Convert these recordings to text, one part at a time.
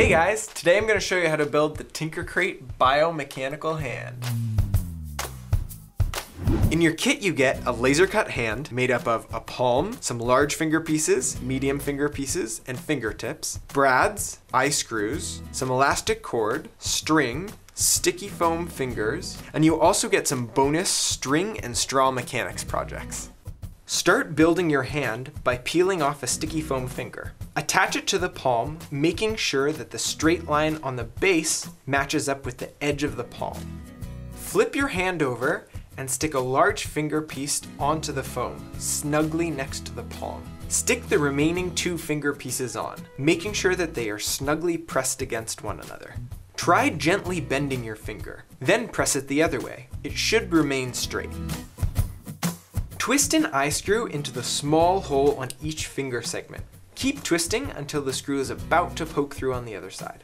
Hey guys, today I'm going to show you how to build the Tinker Crate biomechanical hand. In your kit you get a laser cut hand made up of a palm, some large finger pieces, medium finger pieces, and fingertips, brads, eye screws, some elastic cord, string, sticky foam fingers, and you also get some bonus string and straw mechanics projects. Start building your hand by peeling off a sticky foam finger. Attach it to the palm, making sure that the straight line on the base matches up with the edge of the palm. Flip your hand over and stick a large finger piece onto the foam, snugly next to the palm. Stick the remaining two finger pieces on, making sure that they are snugly pressed against one another. Try gently bending your finger, then press it the other way. It should remain straight. Twist an eye screw into the small hole on each finger segment. Keep twisting until the screw is about to poke through on the other side.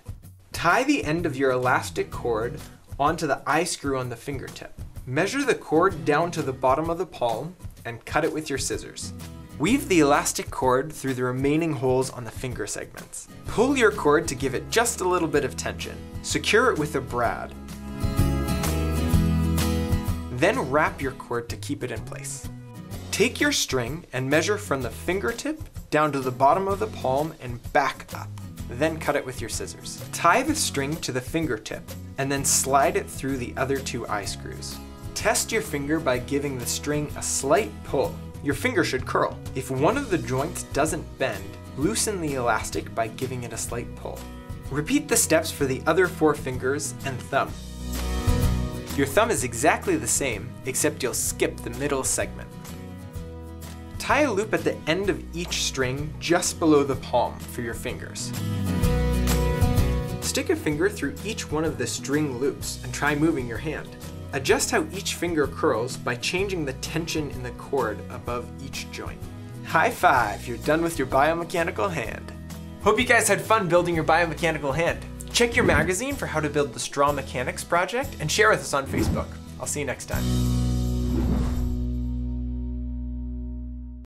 Tie the end of your elastic cord onto the eye screw on the fingertip. Measure the cord down to the bottom of the palm and cut it with your scissors. Weave the elastic cord through the remaining holes on the finger segments. Pull your cord to give it just a little bit of tension. Secure it with a brad. Then wrap your cord to keep it in place. Take your string and measure from the fingertip down to the bottom of the palm and back up. Then cut it with your scissors. Tie the string to the fingertip and then slide it through the other two eye screws. Test your finger by giving the string a slight pull. Your finger should curl. If one of the joints doesn't bend, loosen the elastic by giving it a slight pull. Repeat the steps for the other four fingers and thumb. Your thumb is exactly the same, except you'll skip the middle segment. Tie a loop at the end of each string just below the palm for your fingers. Stick a finger through each one of the string loops and try moving your hand. Adjust how each finger curls by changing the tension in the cord above each joint. High five, you're done with your biomechanical hand. Hope you guys had fun building your biomechanical hand. Check your magazine for how to build the Straw Mechanics project and share with us on Facebook. I'll see you next time.